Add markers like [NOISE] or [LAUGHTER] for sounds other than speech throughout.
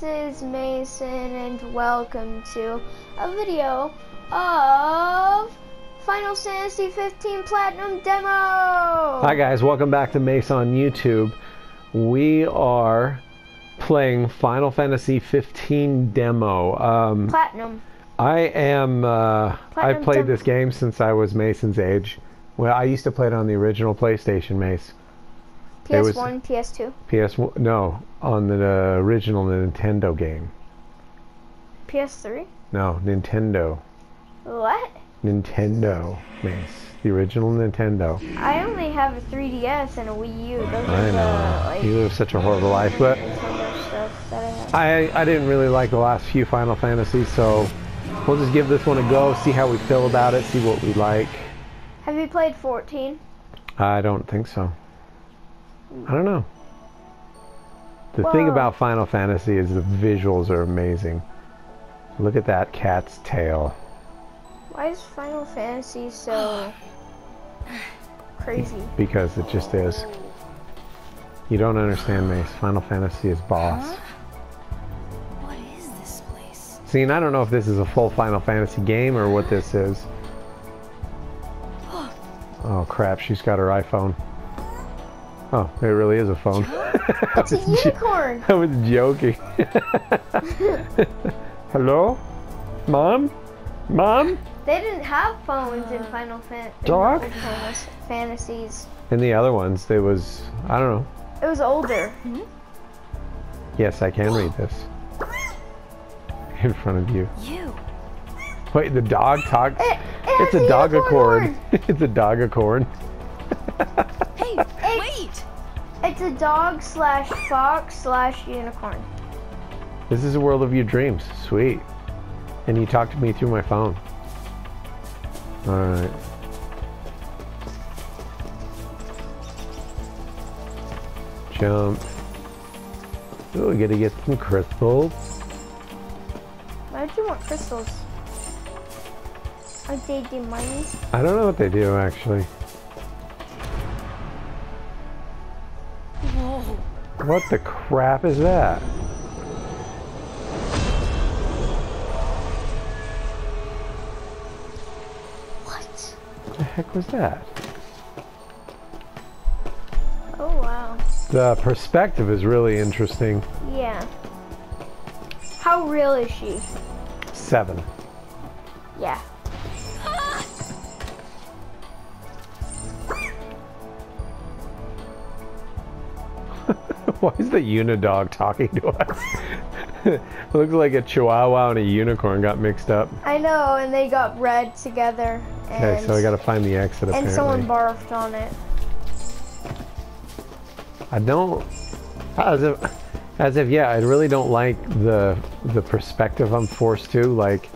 this is Mason and welcome to a video of Final Fantasy 15 Platinum Demo! Hi guys, welcome back to Mace on YouTube. We are playing Final Fantasy 15 demo. Um, Platinum. I am. Uh, I've played this game since I was Mason's age. Well, I used to play it on the original PlayStation Mace. PS1, PS2, PS1, no, on the uh, original Nintendo game. PS3. No, Nintendo. What? Nintendo Mace. The original Nintendo. I only have a 3DS and a Wii U. Those I the know. like You live such a horrible life, but Nintendo stuff that I. I, I didn't really like the last few Final Fantasies, so we'll just give this one a go, see how we feel about it, see what we like. Have you played 14? I don't think so. I don't know. The thing about Final Fantasy is the visuals are amazing. Look at that cat's tail. Why is Final Fantasy so [SIGHS] crazy? Because it just is. You don't understand, Mace. Final Fantasy is boss. What is this place? See, and I don't know if this is a full Final Fantasy game or what this is. Oh crap, she's got her iPhone. Oh, it really is a phone. [LAUGHS] It's a unicorn! [LAUGHS] I was joking. [LAUGHS] Hello? Mom? Mom? They didn't have phones in uh, Final Fan- in Dog? the Fantasies. And the other ones, there was, I don't know. It was older. Yes, I can read this. In front of you. You. Wait, the dog talks? It, it It's has a dog unicorn accord. horn. it's a dog accord. Hey, wait! It's a dog slash fox slash unicorn. This is a world of your dreams. Sweet. And you talk to me through my phone. Alright. Jump. Oh, we gotta get some crystals. Why do you want crystals? Are they the money? I don't know what they do actually. What the crap is that? What? What the heck was that? Oh wow. The perspective is really interesting. Yeah. How real is she? Seven. Yeah. [LAUGHS] Why is the unidog talking to us? it [LAUGHS] looks like a chihuahua and a unicorn got mixed up. I know, and they got bred together. And, Okay, so I gotta find the exit and apparently. someone barfed on it. I don't as if as if yeah, I really don't like the the perspective I'm forced to. Like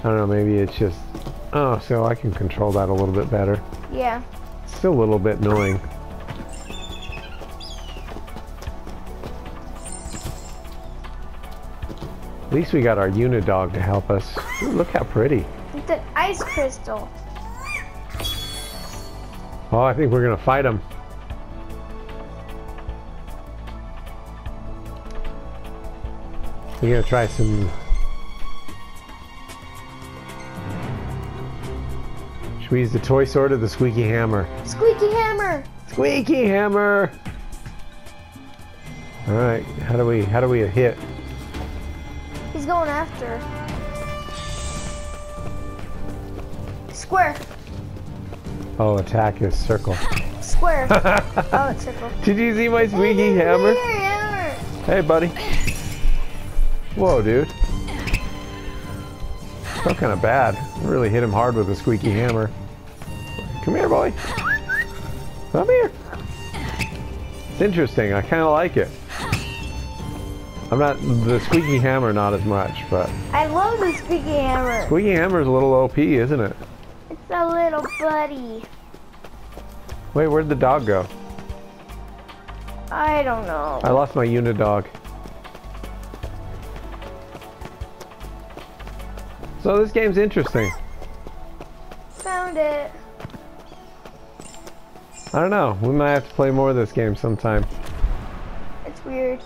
I don't know, maybe it's just oh, so I can control that a little bit better. Yeah. Still a little bit annoying. At least we got our unidog to help us. Ooh, look how pretty. It's an ice crystal. Oh, I think we're gonna fight him. We're gonna try some. Should we use the toy sword or the squeaky hammer? Squeaky hammer! Squeaky hammer. All right, how do we how do we hit? Going after. Square. Oh, attack is circle. [LAUGHS] Square. oh, it's circle. [LAUGHS] Did you see my squeaky hammer? hammer. Hey, buddy. Whoa, dude. Felt kind of bad. Really hit him hard with a squeaky hammer. Come here, boy. Come here. It's interesting. I kind of like it. I'm not the squeaky hammer, not as much, but I love the squeaky hammer. squeaky hammer is a little OP, isn't it? It's a little buddy. Wait, where'd the dog go? I don't know. I lost my unidog. So this game's interesting. Found it. I don't know. We might have to play more of this game sometime. It's weird.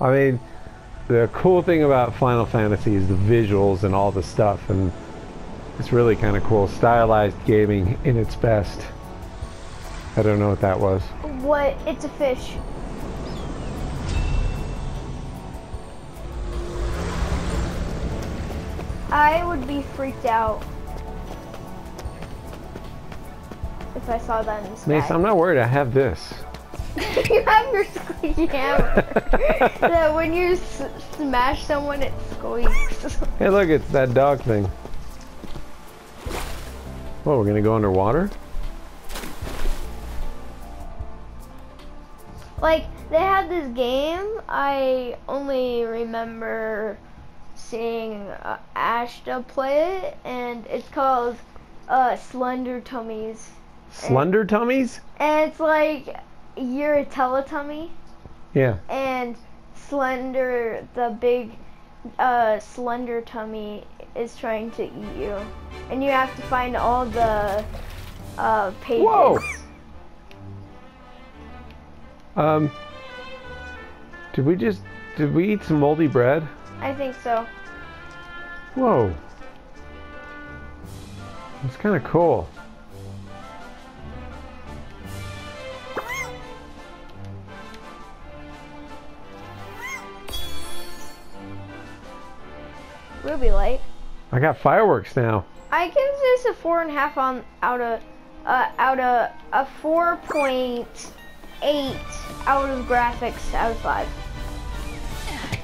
I mean, the cool thing about Final Fantasy is the visuals and all the stuff, and it's really kind of cool. Stylized gaming in its best. I don't know what that was. What? It's a fish. I would be freaked out if I saw that in the sky. Mace, I'm not worried. I have this. [LAUGHS] you have your squeaky hammer. [LAUGHS] that when you s- smash someone, it squeaks. [LAUGHS] Hey, look, it's that dog thing. Oh, we're gonna go underwater? like they had this game. I only remember seeing uh, Ashta play it, and it's called uh, Slender Tummies. Slender tummies? And it's like you're a Teletubby, Yeah. and Slender, the big uh, Slender Tummy, is trying to eat you, and you have to find all the uh, pages. Whoa! Um, did we just, did we eat some moldy bread? I think so. Whoa. That's kind of cool. Ruby Light. I got fireworks now. I give this a four and a half on out of uh, out of a four point eight out of graphics out of five.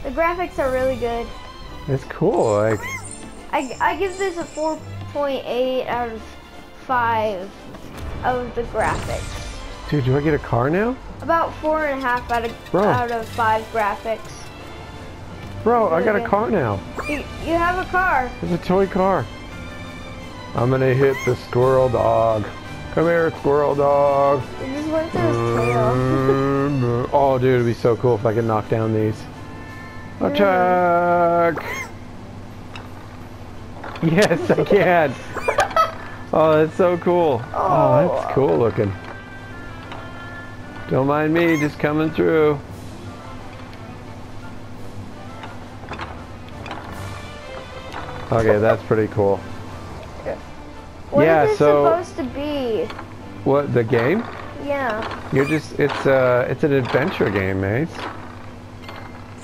The graphics are really good. It's cool. Like, I, I give this a four point eight out of five of the graphics. dude, do I get a car now? About four and a half out of Bro. out of five graphics. Bro, I got a car now. You, you have a car. It's a toy car. I'm gonna hit the squirrel dog. Come here, squirrel dog. It just went through his tail. Oh, dude, it'd be so cool if I could knock down these. Attack! [LAUGHS] Yes, I can. [LAUGHS] oh, that's so cool. Oh. oh, that's cool looking. Don't mind me, just coming through. Okay, that's pretty cool. What is Yeah, this so- supposed to be? What the game? Yeah. You're just it's uh it's an adventure game, Mace.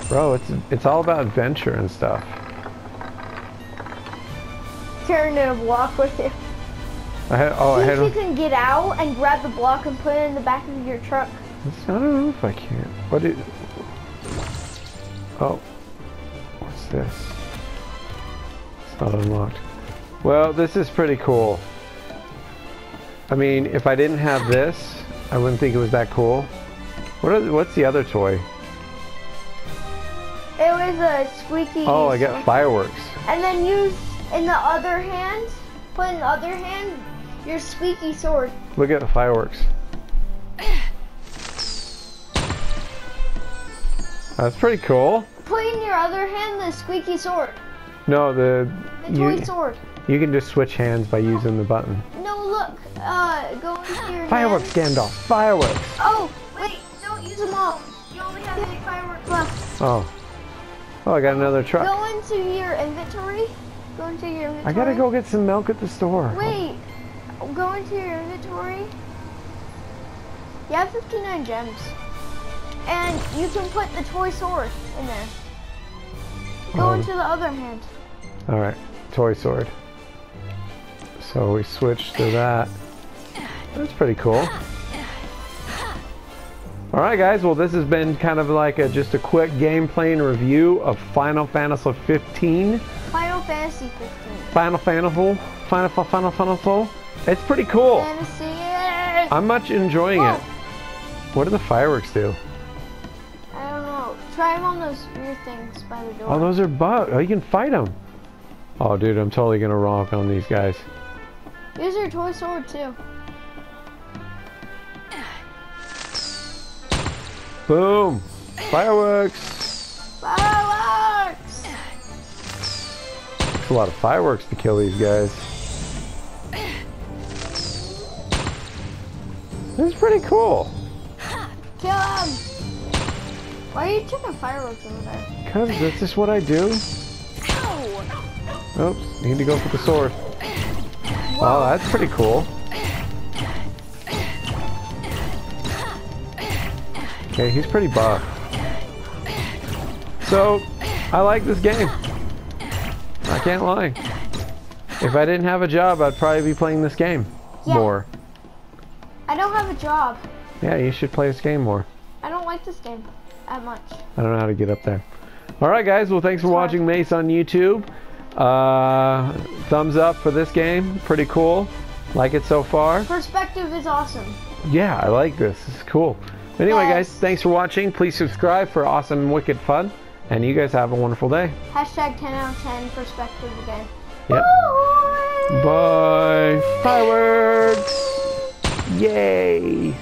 Bro, it's it's all about adventure and stuff. Turn a block with you. I had oh I See had if you can get out and grab the block and put it in the back of your truck. I don't know if I can. What it Oh. What's this? Not unlocked. Well, this is pretty cool. I mean, if I didn't have this, I wouldn't think it was that cool. What the- what's the other toy? It was a squeaky. Oh, I got fireworks. And then use in the other hand, put in the other hand your squeaky sword. Look at the fireworks. [CLEARS THROAT] That's pretty cool. Put in your other hand the squeaky sword, No, the the toy you, sword. you can just switch hands by using the button. No, look. Uh, go into your Fireworks, hand. Gandalf. Fireworks. Oh, wait, don't use them all. You only have eight fireworks left. Oh. Oh, I got another truck. Go into your inventory. Go into your inventory. I gotta go get some milk at the store. Wait, go into your inventory. You have 59 gems. And you can put the toy sword in there. Go Um, into the other hand. All right, toy sword. So we switch to that. That's pretty cool. All right, guys. Well, this has been kind of like a, just a quick gameplay and review of Final Fantasy 15. Final Fantasy 15. Final Fantasy. Final Final Final Fantasy. It's pretty cool. Fantasy. I'm much enjoying Whoa. it. What do the fireworks do? I don't know. Try them on those weird things by the door. Oh, those are bugs. Oh, you can fight them. Oh, dude, I'm totally gonna rock on these guys. Use your toy sword too. Boom! Fireworks! Fireworks! It's a lot of fireworks to kill these guys. This is pretty cool. Kill him! Why are you chucking fireworks over there? Because that's just what I do. Ow! Oh, Oops, need to go for the sword. Wow, that's pretty cool. Okay, he's pretty buff. So, I like this game. I can't lie. If I didn't have a job, I'd probably be playing this game Yeah. more. I don't have a job. Yeah, you should play this game more. I don't like this game that much. I don't know how to get up there. Alright guys, well thanks for watching Mace on YouTube. Uh, thumbs up for this game. Pretty cool. Like it so far. Perspective is awesome. Yeah, I like this. Is cool. Anyway guys, thanks for watching. Please subscribe for awesome wicked fun. And you guys have a wonderful day. Hashtag 10 out of 10 perspective again. Yep. Bye. Bye. Fireworks! Yay!